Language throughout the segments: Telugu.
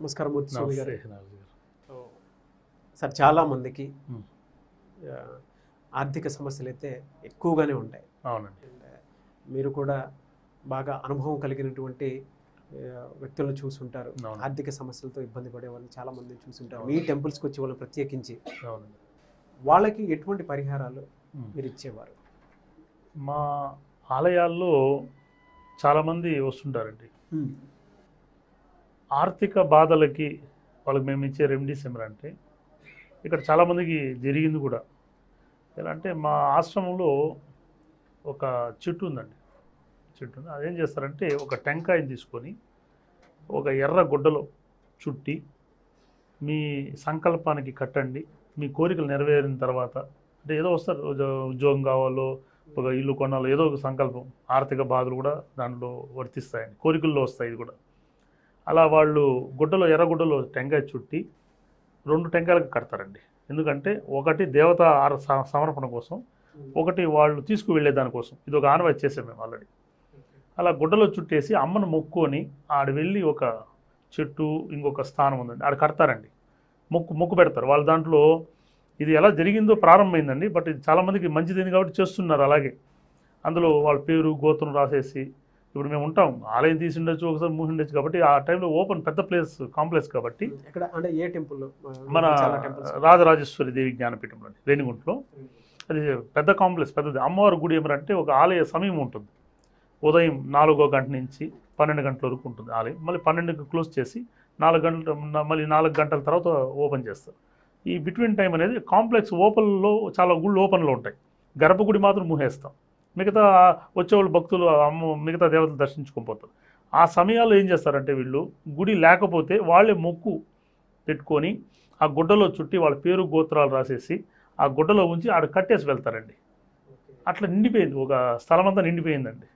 నమస్కారం మూర్తి స్వామి గారు. సార్ చాలా మందికి. ఆ, ఆర్థిక సమస్యలు అయితే ఎక్కువగానే ఉంటాయి అవునండి మీరు కూడా బాగా అనుభవం కలిగినటువంటి వ్యక్తులను చూసుంటారు. ఆర్థిక సమస్యలతో ఇబ్బంది పడే వాళ్ళని చాలా మందిని చూసుంటారు. మీ టెంపుల్స్కి వచ్చే వాళ్ళు ప్రత్యేకించి అవునండి వాళ్ళకి ఎటువంటి పరిహారాలు. మీరు ఇచ్చేవారు మా ఆలయాల్లో చాలామంది వస్తుంటారండి ఆర్థిక బాధలకి వాళ్ళకి మేము ఇచ్చే రెమ్డీసిమిర్ అంటే ఇక్కడ చాలామందికి జరిగింది కూడా. ఎలా అంటే మా ఆశ్రమంలో ఒక చెట్టు ఉందండి. చెట్టు ఉంది. అదేం చేస్తారంటే ఒక టెంకాయని తీసుకొని ఒక ఎర్ర గుడ్డలో చుట్టి మీ సంకల్పానికి కట్టండి మీ కోరికలు నెరవేరిన తర్వాత అంటే ఏదో వస్తారు ఉద్యో- ఉద్యోగం కావాలో ఒక ఇల్లు కొనాలో ఏదో ఒక సంకల్పం ఆర్థిక బాధలు కూడా దాంట్లో వర్తిస్తాయండి. కోరికల్లో వస్తాయి ఇది కూడా. అలా వాళ్ళు గుడ్డలో ఎర్రగుడ్డలో టెంకాయ చుట్టి రెండు టెంకాయలకు కడతారండి. ఎందుకంటే ఒకటి దేవత ఆర- సమర్పణ కోసం ఒకటి వాళ్ళు తీసుకువెళ్ళే దానికోసం ఇది ఒక ఆనవాయి చేసాం మేము ఆల్రెడీ. అలా గుడ్డలో చుట్టేసి అమ్మను మొక్కుకొని ఆడ వెళ్ళి ఒక చెట్టు ఇంకొక స్థానం ఉందండి. ఆడ కడతారండి. మొక్కు మొక్కు పెడతారు. వాళ్ళ దాంట్లో ఇది ఎలా జరిగిందో ప్రారంభమైందండి. బట్ ఇది చాలామందికి మంచిది కాబట్టి చేస్తున్నారు అలాగే. అందులో వాళ్ళ పేరు గోత్రం రాసేసి ఇప్పుడు మేము ఉంటాం ఆలయం తీసి ఉండొచ్చు ఒకసారి మూసి ఉండొచ్చు కాబట్టి ఆ టైంలో ఓపెన్ పెద్ద ప్లేస్ కాంప్లెక్స్ కాబట్టి అంటే ఏ టెంపుల్? మన రాజరాజేశ్వరి దేవి జ్ఞానపీఠంలో రేణిగుంటలో. అది పెద్ద కాంప్లెక్స్ పెద్దది. అమ్మవారి గుడి ఏమంటే ఒక ఆలయ సమయం ఉంటుంది. ఉదయం నాలుగో గంట నుంచి పన్నెండు గంటల వరకు ఉంటుంది ఆలయం. మళ్ళీ పన్నెండుకి క్లోజ్ చేసి నాలుగు గంటల మళ్ళీ నాలుగు గంటల తర్వాత ఓపెన్ చేస్తారు. ఈ బిట్వీన్ టైం అనేది కాంప్లెక్స్ ఓపెన్లో చాలా గుళ్ళు ఓపెన్లో ఉంటాయి. గర్భగుడి మాత్రం మూసేస్తాం. మిగతా వచ్చేవాళ్ళు భక్తులు అమ్మ మిగతా దేవతలు దర్శించుకొని పోతారు. ఆ సమయాల్లో ఏం చేస్తారంటే వీళ్ళు గుడి లేకపోతే వాళ్ళే మొక్కు పెట్టుకొని ఆ గుడ్డలో చుట్టి వాళ్ళ పేరు గోత్రాలు రాసేసి ఆ గుడ్డలో ఉంచి ఆడ కట్టేసి వెళ్తారండి. అట్లా నిండిపోయింది. ఒక స్థలం అంతా నిండిపోయిందండి.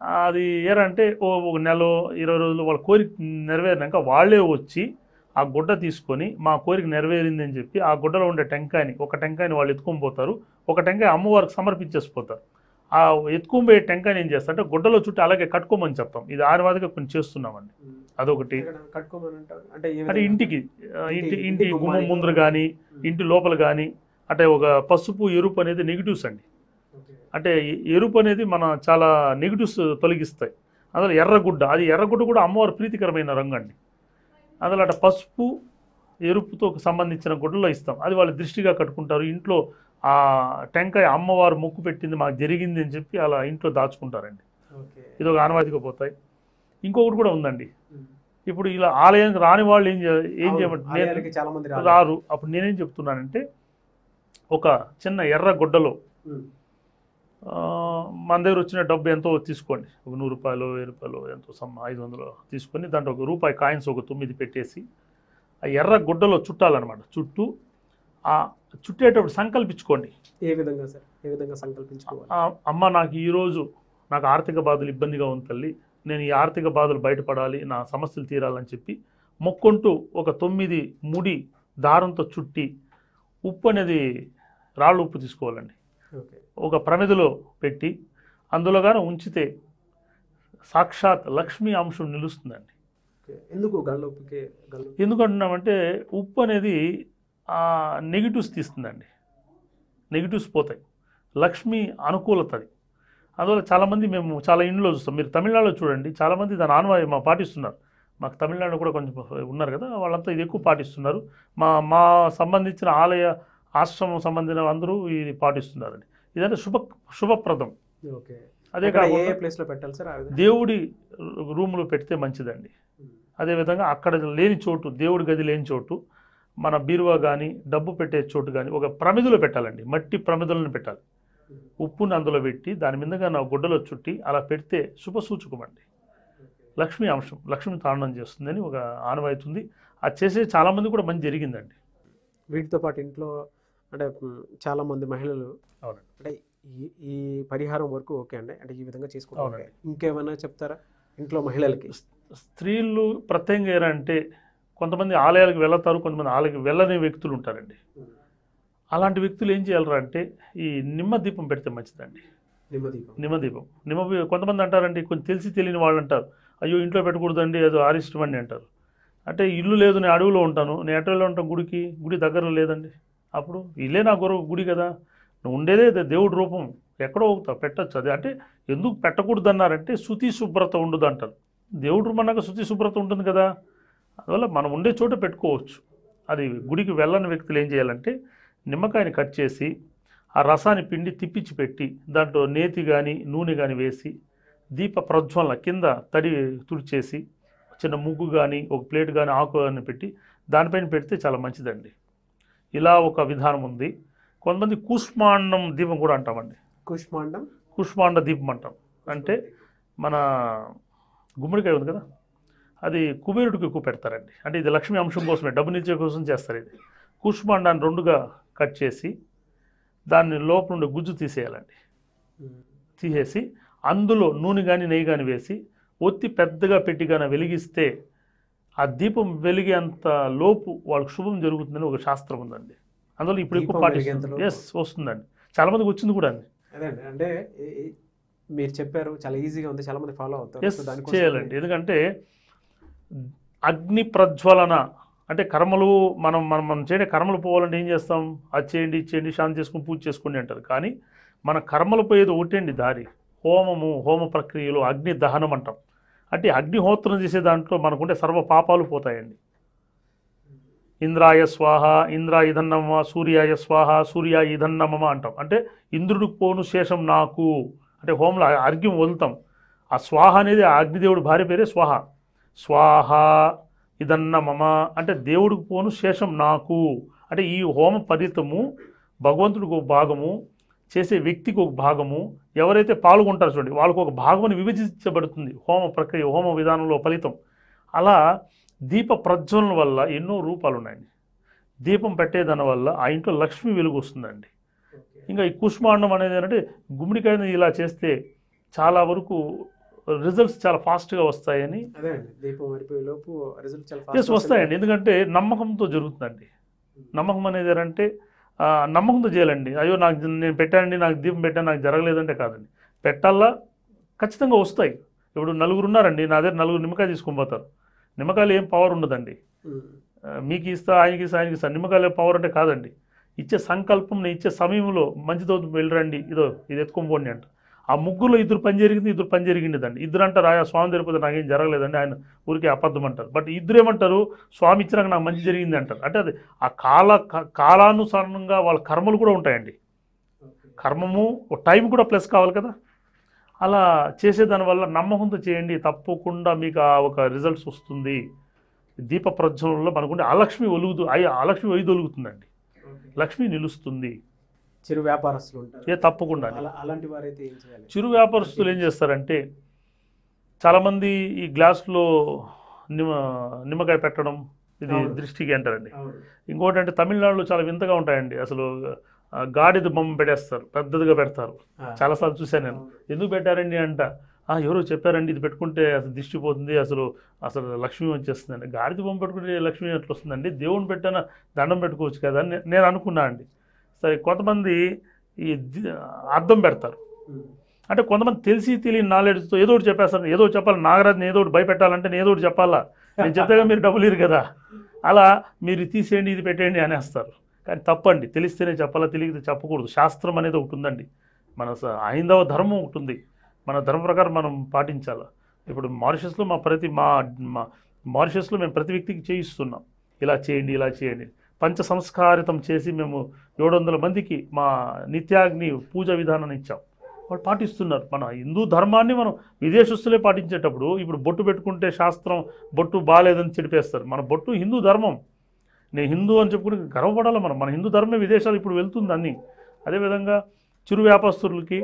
అది ఏరంటే ఓ ఒక నెల ఇరవై రోజులు వాళ్ళ కోరిక నెరవేరినాక వాళ్ళే వచ్చి ఆ గుడ్డ తీసుకొని మా కోరిక నెరవేరిందని చెప్పి ఆ గుడ్డలో ఉండే టెంకాయని ఒక టెంకాయని వాళ్ళు ఎత్తుకొని పోతారు. ఒక టెంకాయ అమ్మవారికి సమర్పించేసిపోతారు ఆ ఎత్తుకొని పోయే టెంకాయని ఏం చేస్తారంటే గుడ్డలో చుట్టూ అలాగే కట్టుకోమని చెప్తాం. ఇది ఆనవాదిగా కొంచెం చేస్తున్నామండి. అదొకటి. అంటే అంటే? ఇంటికి ఇంటి ఇంటి- గుమ్మం. ముందర కానీ ఇంటి లోపల కానీ అంటే ఒక పసుపు ఎరుపు అనేది నెగిటివ్స్ అండి. అంటే ఎరుపు అనేది మన చాలా నెగిటివ్స్ తొలగిస్తాయి. అందులో ఎర్రగుడ్డ అది ఎర్రగుడ్డ కూడా అమ్మవారి ప్రీతికరమైన రంగు అండి. అందులో అట పసుపు ఎరుపుతో సంబంధించిన గుడ్డలో ఇస్తాం. అది వాళ్ళు దృష్టిగా కట్టుకుంటారు. ఇంట్లో ఆ టెంకాయ అమ్మవారు ముక్కు పెట్టింది మాకు జరిగింది అని చెప్పి అలా ఇంట్లో దాచుకుంటారండి. ఇది ఒక ఆనవాయితీగా పోతాయి. ఇంకొకటి కూడా ఉందండి. ఇప్పుడు ఇలా ఆలయానికి రాని వాళ్ళు ఏం ఏం చేయమంటారు రారు. అప్పుడు నేనేం చెప్తున్నానంటే ఒక చిన్న ఎర్ర గుడ్డలో మన దగ్గర వచ్చిన డబ్బు ఎంతో తీసుకోండి. ఒక నూరు రూపాయలు వెయ్యి రూపాయలు ఎంతో సమ్ ఐదు వందలు తీసుకొని దాంట్లో ఒక రూపాయి కాయిన్స్ ఒక తొమ్మిది పెట్టేసి ఆ ఎర్ర గుడ్డలో చుట్టాలన్నమాట. చుట్టూ ఆ చుట్టేటప్పుడు సంకల్పించుకోండి. ఏ విధంగా సార్? ఏ విధంగా సంకల్పించుకోవాలి? అమ్మ నాకు ఈరోజు నాకు ఆర్థిక బాధలు ఇబ్బందిగా ఉంది తల్లి. నేను ఈ ఆర్థిక బాధలు బయటపడాలి నా సమస్యలు తీరాలని చెప్పి మొక్కుంటూ ఒక తొమ్మిది ముడి దారంతో చుట్టి ఉప్పు అనేది రాళ్ళు ఉప్పు తీసుకోవాలండి. ఓకే. ఒక ప్రమిదిలో పెట్టి అందులో కానీ ఉంచితే సాక్షాత్ లక్ష్మీ అంశం నిలుస్తుందండి. ఎందుకు ఎందుకంటున్నామంటే ఉప్పు అనేది నెగిటివ్స్ తీస్తుందండి. నెగిటివ్స్ పోతాయి. లక్ష్మి అనుకూలత అది అందువల్ల చాలామంది మేము చాలా ఇంట్లో చూస్తాం. మీరు తమిళనాడులో చూడండి. చాలామంది దాని ఆనవాయి మా పాటిస్తున్నారు. మాకు తమిళనాడు కూడా కొంచెం ఉన్నారు కదా వాళ్ళంతా ఇది ఎక్కువ పాటిస్తున్నారు. మా మా సంబంధించిన ఆలయ ఆశ్రమం సంబంధించిన అందరూ ఇది పాటిస్తున్నారండి. ఇదంటే శుభ శుభప్రదం. ఓకే. అదే కాకుండా ప్లేస్లో పెట్టాలి సార్? దేవుడి రూములో పెడితే మంచిదండి. అదేవిధంగా అక్కడ లేని చోటు దేవుడి గది లేని చోటు మన బీరువా కానీ డబ్బు పెట్టే చోటు కానీ ఒక ప్రమిదిలో పెట్టాలండి. మట్టి ప్రమిదలను పెట్టాలి. ఉప్పుని అందులో పెట్టి దాని మీదగా నా గుడ్డలో చుట్టి అలా పెడితే శుభసూచకమండి. లక్ష్మీ అంశం లక్ష్మి తాండనం చేస్తుందని ఒక ఆనవాయితీ ఉంది. అది చేసే చాలామంది కూడా మంచి జరిగిందండి. వీటితో పాటు ఇంట్లో అంటే ఉమ్, చాలా మంది మహిళలు అవునండి. అంటే ఈ ఈ పరిహారం వరకు ఓకే అండి. అంటే ఈ విధంగా. అవునండి. ఇంకేమైనా చెప్తారా ఇంట్లో మహిళలకి? స్త్రీలు ప్రత్యేకంగా అంటే కొంతమంది ఆలయాలకు వెళతారు కొంతమంది ఆలయాలకు వెళ్ళని వ్యక్తులు ఉంటారండి. అలాంటి వ్యక్తులు ఏం చేయాలరా అంటే ఈ నిమ్మ దీపం పెడితే మంచిదండి. నిమ్మదీపం నిమ్మదీపం నిమ్మ కొంతమంది అంటారండి కొంచెం తెలిసి తెలియని వాళ్ళు అంటారు. అయ్యో ఇంట్లో పెట్టకూడదండి అది ఆరిష్టం అండి అంటారు. అంటే ఇల్లు లేదు నేను అడవిలో ఉంటాను. నేను అడవిలో ఉంటాను గుడికి? గుడి దగ్గరలో లేదండి. అప్పుడు ఇల్లే నా గురు గుడి కదా. నువ్వు ఉండేదే దేవుడి రూపం. ఎక్కడో ఒకతా పెట్టచ్చు. అది అంటే ఎందుకు పెట్టకూడదు అన్నారంటే శుతి శుభ్రత ఉండదు అంటారు దేవుడు రూపం అన్నాక శుతి శుభ్రత ఉంటుంది కదా. అందువల్ల మనం ఉండే చోట పెట్టుకోవచ్చు. అది గుడికి వెళ్ళని వ్యక్తులు ఏం చేయాలంటే నిమ్మకాయని కట్ చేసి ఆ రసాన్ని పిండి తిప్పించి పెట్టి దాంట్లో నేతి కానీ నూనె కానీ వేసి దీప ప్రజ్వలన కింద తడి తుడిచేసి చిన్న ముగ్గు కానీ ఒక ప్లేట్ కానీ ఆకు కానీ పెట్టి దానిపైన పెడితే చాలా మంచిదండి. ఇలా ఒక విధానం ఉంది. కొంతమంది కూష్మాండం దీపం కూడా అంటామండి. కుష్మాండం? కూష్మాండ దీపం అంటాం. అంటే మన గుమ్మడికాయ ఉంది కదా? అది కుబేరుడికి ఎక్కువ పెడతారండి అంటే ఇది లక్ష్మీ అంశం కోసమే డబ్బు నిచ్చే కోసం చేస్తారు ఇది. కూష్మాండాన్ని రెండుగా కట్ చేసి దాన్ని లోపల నుండి గుజ్జు తీసేయాలండి. తీసేసి అందులో నూనె కానీ నెయ్యి కానీ వేసి ఒత్తి పెద్దగా పెట్టి కానీ వెలిగిస్తే ఆ దీపం వెలిగేంత లోపు వాళ్ళకి శుభం జరుగుతుందని ఒక శాస్త్రం ఉందండి. అందులో ఇప్పుడు ఎక్కువ పాటిస్తుంది? ఎస్ వస్తుందండి. చాలా మందికి వచ్చింది కూడా అండి. అంటే మీరు చెప్పారు చాలా ఈజీగా ఉంది చాలా మంది ఫాలో అవుతారు. చేయాలండి. ఎందుకంటే అగ్ని ప్రజ్వలన అంటే కర్మలు మనం మనం మనం చేయని కర్మలు పోవాలంటే ఏం చేస్తాం? అది చేయండి ఇచ్చేయండి శాంతి చేసుకుని పూజ చేసుకోండి అంటారు. కానీ మన కర్మలు పోయేది ఒకటండి దారి. హోమము హోమ ప్రక్రియలు అగ్ని దహనం అంటాం. అంటే అగ్నిహోత్రం చేసే దాంట్లో మనకుండే సర్వ పాపాలు పోతాయండి. ఇంద్రాయ స్వాహ ఇంద్ర ఇదన్నమ సూర్యాయ స్వాహ సూర్య ఇదన్నమమ అంటాం. అంటే ఇంద్రుడికి పోను శేషం నాకు. అంటే హోంలో అర్ఘ్యం వదులుతాం. ఆ స్వాహ అనేది ఆ భార్య పేరే స్వాహ. స్వాహ ఇదన్న మమ అంటే దేవుడికి పోను శేషం నాకు. అంటే ఈ హోమ ఫలితము భగవంతుడికి ఒక భాగము చేసే వ్యక్తికి ఒక భాగము ఎవరైతే పాల్గొంటారో చూడండి వాళ్ళకు ఒక భాగమని విభజించబడుతుంది హోమ ప్రక్రియ హోమ విధానంలో ఫలితం. అలా దీప ప్రజ్వలన వల్ల ఎన్నో రూపాలు ఉన్నాయండి. దీపం పెట్టేదాని వల్ల ఆ ఇంట్లో లక్ష్మి వెలుగు వస్తుందండి. ఇంకా ఈ కుష్మాండం అనేది ఏంటంటే గుమ్మడికాయని ఇలా చేస్తే చాలా వరకు రిజల్ట్స్ చాలా ఫాస్ట్గా వస్తాయని ఎస్ వస్తాయండి. ఎందుకంటే నమ్మకంతో జరుగుతుందండి. నమ్మకం అనేది ఏంటంటే ఆ, నమ్మకంతో చేయాలండి. అయ్యో నాకు నేను పెట్టానండి నాకు దీపం పెట్టాను నాకు జరగలేదంటే కాదండి. పెట్టాలా? ఖచ్చితంగా వస్తాయి. ఇప్పుడు నలుగురు ఉన్నారండి. నా దగ్గర నలుగురు నిమ్మకాయ తీసుకొని పోతారు. నిమ్మకాయలు ఏం పవర్ ఉండదండి. మీకు ఇస్తా ఆయనకి ఇస్తా ఆయనకి ఇస్తా. నిమ్మకాయలు పవర్ అంటే కాదండి. ఇచ్చే సంకల్పం ఇచ్చే సమయంలో మంచితో వెళ్ళరండి. ఇదో ఇది ఎత్తుకొని పోండి అంట. ఆ ముగ్గురులో ఇద్దరు పని జరిగింది ఇద్దరు పని జరిగిందండి ఇద్దరు అంటారు ఆయా స్వామి తిరుపతి నాకేం జరగలేదండి ఆయన ఊరికే అబద్ధం అంటారు. బట్ ఇద్దరు ఏమంటారు స్వామి ఇచ్చినాక నాకు మంచి జరిగింది అంటారు. అంటే అది ఆ కాల కాలానుసారంగా వాళ్ళ కర్మలు కూడా ఉంటాయండి. కర్మము టైం కూడా ప్లస్ కావాలి కదా. అలా చేసేదాని వల్ల నమ్మకంతో చేయండి తప్పకుండా మీకు ఆ ఒక రిజల్ట్స్ వస్తుంది. దీప ప్రజ్వలంలో మనకుండే అలక్ష్మి ఒలుగుతూ అయ్యి అలక్ష్మి వైదొలుగుతుందండి లక్ష్మి నిలుస్తుంది. చిరు వ్యాపారస్తులు ఉంటారు. ఏ తప్పకుండా అలా అలాంటి వారైతే ఏం చేయాలి? చిరు వ్యాపారస్తులు ఏం చేస్తారంటే చాలామంది ఈ గ్లాసులో నిమ్మ నిమ్మకాయ పెట్టడం ఇది. దృష్టికి అంటారండి. ఇంకోటి అంటే తమిళనాడులో చాలా వింతగా ఉంటాయండి. అసలు గాడిద బొమ్మ పెట్టేస్తారు పెద్దదిగా పెడతారు. చాలాసార్లు చూశాను నేను. ఎందుకు పెట్టారండి అంట? "ఆ, ఎవరో చెప్పారండి ఇది పెట్టుకుంటే అసలు దిష్టి పోతుంది అసలు అసలు లక్ష్మి వచ్చేస్తుందండి. గాడిద బొమ్మ పెట్టుకుంటే లక్ష్మి ఎట్లా వస్తుందండి. దేవుని పెట్టిన దండం పెట్టుకోవచ్చు కదా నేను అనుకున్నా అండి. సరే కొంతమంది ఈ అర్థం అద్దం పెడతారు. అంటే కొంతమంది తెలిసి తెలియని నాలెడ్జ్తో ఏదో ఒకటి చెప్పేస్తారు. ఏదో ఒకటి చెప్పాలి. నాగరాజుని ఏదో ఒకటి భయపెట్టాలంటే నేను ఏదో ఒకటి చెప్పాలా? నేను చెప్తాగా మీరు డబ్బులు ఇరు కదా. అలా మీరు తీసేయండి ఇది పెట్టేయండి అనేస్తారు. కానీ తప్పండి. తెలిస్తేనే చెప్పాలా? తెలియదు చెప్పకూడదు. శాస్త్రం అనేది ఒకటి ఉందండి. మన స- హైందవ ధర్మం ఒకటి ఉంది. మన ధర్మం ప్రకారం మనం పాటించాలి? ఇప్పుడు మారిషస్లో మా ప్రతి మా మా మారిషస్లో మేము ప్రతి వ్యక్తికి చేయిస్తున్నాం. ఇలా చేయండి ఇలా చేయండి. పంచ సంస్కారితం చేసి మేము ఏడు వందల మందికి మా నిత్యాగ్ని పూజ విధానాన్ని ఇచ్చాం. వాళ్ళు పాటిస్తున్నారు. మన హిందూ ధర్మాన్ని మనం విదేశస్తులే పాటించేటప్పుడు ఇప్పుడు బొట్టు పెట్టుకుంటే శాస్త్రం బొట్టు బాగాలేదని చెడిపేస్తారు. మన బొట్టు హిందూ ధర్మం. నేను హిందూ అని చెప్పుకుని గర్వపడాలి మనం. మన హిందూ ధర్మే విదేశాలు ఇప్పుడు వెళ్తుంది అన్నీ. అదేవిధంగా చిరు వ్యాపారస్తులకి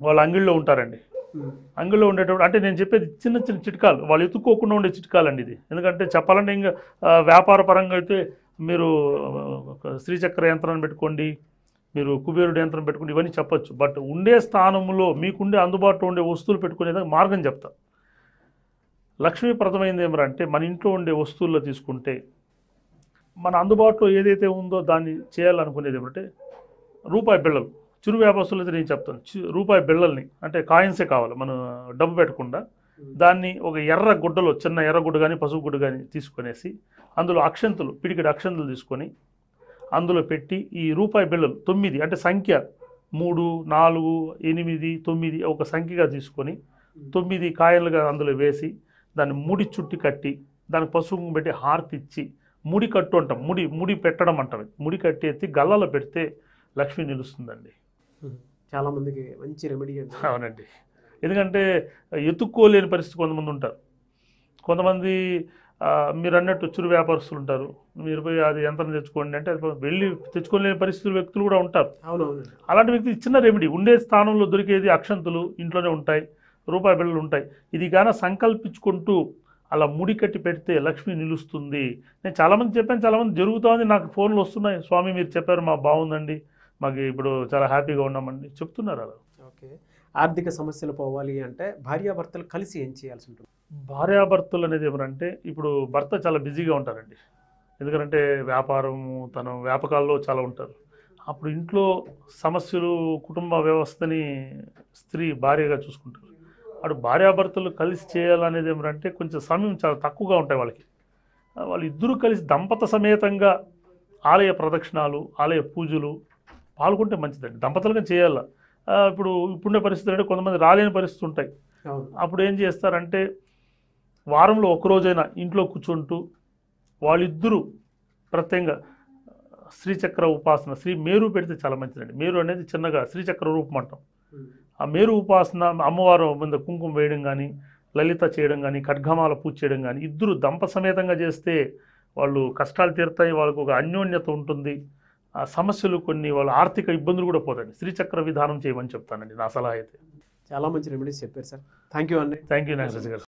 వాళ్ళ అంగిళ్ళలో ఉంటారండి. ఉమ్. అంగిల్లో ఉండేటప్పుడు అంటే నేను చెప్పేది చిన్న చిన్న చిట్కాలు. వాళ్ళు ఎత్తుక్కోకుండా ఉండే చిట్కాలండి ఇది. ఎందుకంటే చెప్పాలంటే ఇంకా వ్యాపార పరంగా అయితే మీరు ఒక శ్రీచక్ర యంత్రాన్ని పెట్టుకోండి మీరు కుబేరుడు యంత్రం పెట్టుకోండి ఇవన్నీ చెప్పచ్చు. బట్ ఉండే స్థానంలో మీకుండే అందుబాటులో ఉండే వస్తువులు పెట్టుకునేదానికి మార్గం చెప్తా. లక్ష్మీప్రదమైంది ఏమరంటే మన ఇంట్లో ఉండే వస్తువుల్లో తీసుకుంటే మన అందుబాటులో ఏదైతే ఉందో దాన్ని చేయాలనుకునేది ఏమంటే రూపాయి బిళ్ళలు. చిరు వ్యాపారస్తులు అయితే నేను చెప్తాను చి- రూపాయి బిళ్ళల్ని అంటే కాయిన్సే కావాలి మనం డబ్బు పెట్టకుండా. దాన్ని ఒక ఎర్ర గుడ్డలో చిన్న ఎర్ర గుడ్డ కానీ పసుపు గుడ్డ కానీ తీసుకొనేసి అందులో అక్షంతులు పిడికిడి అక్షంతులు తీసుకొని అందులో పెట్టి ఈ రూపాయి బిళ్ళలు తొమ్మిది అంటే సంఖ్య మూడు నాలుగు ఎనిమిది తొమ్మిది ఒక సంఖ్యగా తీసుకొని తొమ్మిది కాయలుగా అందులో వేసి దాన్ని ముడి చుట్టి కట్టి దానికి పసుపు పెట్టి హారతి ఇచ్చి ముడి కట్టు అంటాం ముడి ముడి పెట్టడం అంటాం ముడి కట్టి ఎత్తి గల్లలో పెడితే లక్ష్మి నిలుస్తుందండి. చాలా మందికి మంచి రెమెడీ అవునండి. ఎందుకంటే ఎత్తుక్కోలేని పరిస్థితి కొంతమంది ఉంటారు. కొంతమంది మీరు అన్నట్టు చురు వ్యాపారస్తులు ఉంటారు. మీరు పోయి అది యంత్రం తెచ్చుకోండి అంటే అది వెళ్ళి తెచ్చుకోలేని పరిస్థితులు వ్యక్తులు కూడా ఉంటారు. అలాంటి వ్యక్తి చిన్న రెమెడీ ఉండే స్థానంలో దొరికేది అక్షంతులు ఇంట్లోనే ఉంటాయి రూపాయి బిళ్ళలు ఉంటాయి. ఇది గాన సంకల్పించుకుంటూ అలా ముడి కట్టి పెడితే లక్ష్మి నిలుస్తుంది. నేను చాలామంది చెప్పాను చాలామంది జరుగుతోంది నాకు ఫోన్లు వస్తున్నాయి. స్వామి మీరు చెప్పారు మా బాగుందండి. మాకు ఇప్పుడు చాలా హ్యాపీగా ఉన్నామండి. చెప్తున్నారు అలా. ఆర్థిక సమస్యలు పోవాలి అంటే భార్యాభర్తలు కలిసి ఏం చేయాల్సి ఉంటుంది? భార్యాభర్తలు అనేది ఏమనంటే ఇప్పుడు భర్త చాలా బిజీగా ఉంటారండి. ఎందుకంటే వ్యాపారం తన వ్యాపకాల్లో చాలా ఉంటారు. అప్పుడు ఇంట్లో సమస్యలు కుటుంబ వ్యవస్థని స్త్రీ భార్యగా చూసుకుంటారు. అటు భార్యాభర్తలు కలిసి చేయాలనేది ఏమంటే కొంచెం సమయం చాలా తక్కువగా ఉంటాయి వాళ్ళకి. వాళ్ళు ఇద్దరూ కలిసి దంపత సమేతంగా ఆలయ ప్రదక్షిణాలు ఆలయ పూజలు పాల్గొంటే మంచిదండి. దంపతులుగా చేయాలా? ఇప్పుడు ఇప్పుడున్న పరిస్థితులు అంటే కొంతమంది రాలేని పరిస్థితులు ఉంటాయి. అప్పుడు ఏం చేస్తారంటే వారంలో ఒక రోజైనా ఇంట్లో కూర్చుంటూ వాళ్ళిద్దరూ ప్రత్యేకంగా శ్రీచక్ర ఉపాసన శ్రీ మేరు పెడితే చాలా మంచిదండి. మేరు అనేది చిన్నగా శ్రీచక్ర రూపం అంటాం. ఆ మేరు ఉపాసన అమ్మవారు మీద కుంకుమ వేయడం కానీ లలిత చేయడం కానీ ఖడ్గమాల పూజ చేయడం కానీ ఇద్దరు దంప సమేతంగా చేస్తే వాళ్ళు కష్టాలు తీరుతాయి వాళ్ళకు ఒక అన్యోన్యత ఉంటుంది. సమస్యలు కొన్ని వాళ్ళ ఆర్థిక ఇబ్బందులు కూడా పోతాయండి. శ్రీచక్ర విధానం చేయమని చెప్తానండి నా సలహా అయితే. చాలా మంచి రెమెడీస్ చెప్పారు సార్. థ్యాంక్ యూ అండి. Thank you Nagaraju garu.